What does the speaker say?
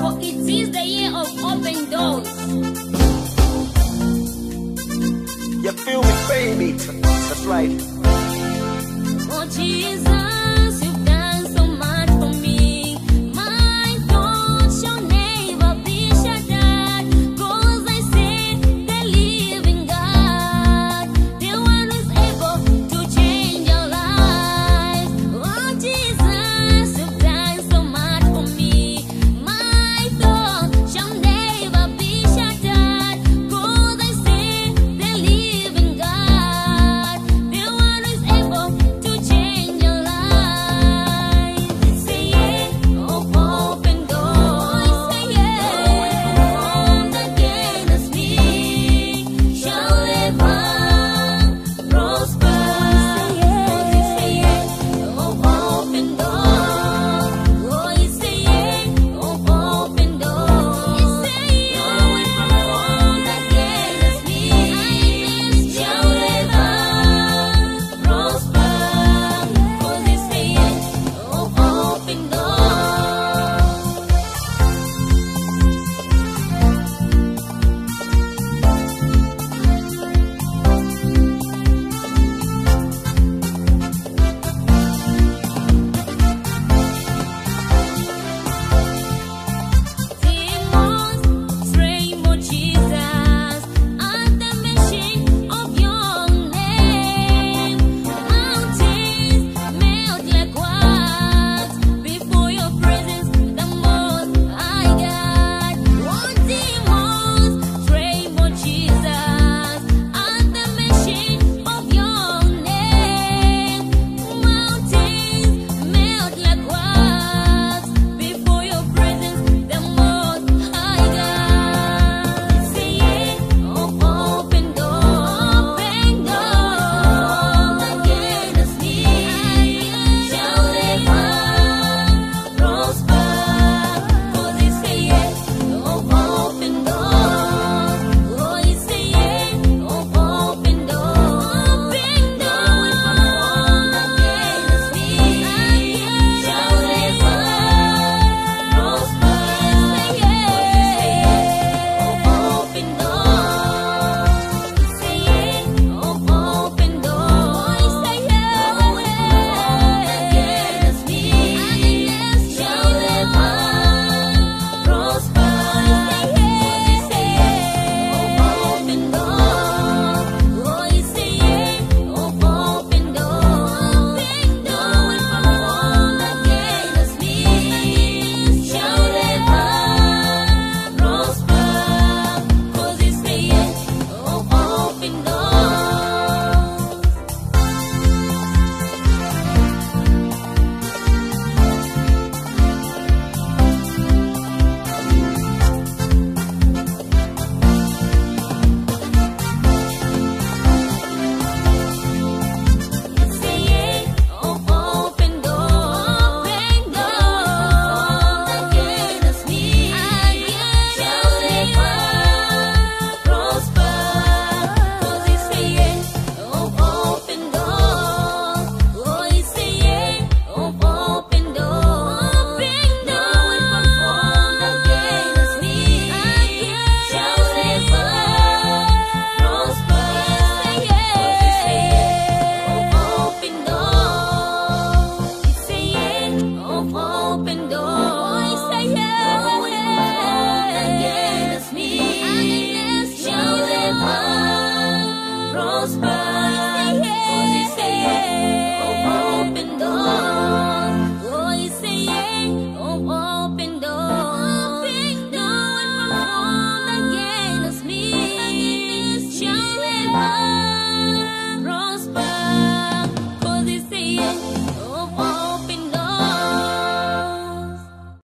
for it is the year of open doors. You feel me, baby? That's right.